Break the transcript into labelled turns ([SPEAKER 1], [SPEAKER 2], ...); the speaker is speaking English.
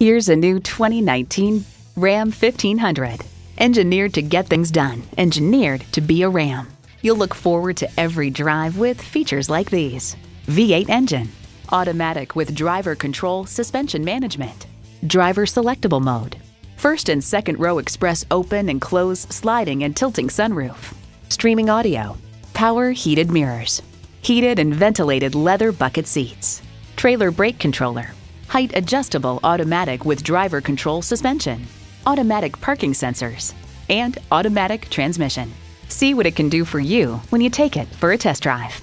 [SPEAKER 1] Here's a new 2019 Ram 1500. Engineered to get things done, engineered to be a Ram. You'll look forward to every drive with features like these. V8 engine, automatic with driver control suspension management, driver selectable mode, first and second row express open and close sliding and tilting sunroof, streaming audio, power heated mirrors, heated and ventilated leather bucket seats, trailer brake controller, height adjustable automatic with driver control suspension, automatic parking sensors, and automatic transmission. See what it can do for you when you take it for a test drive.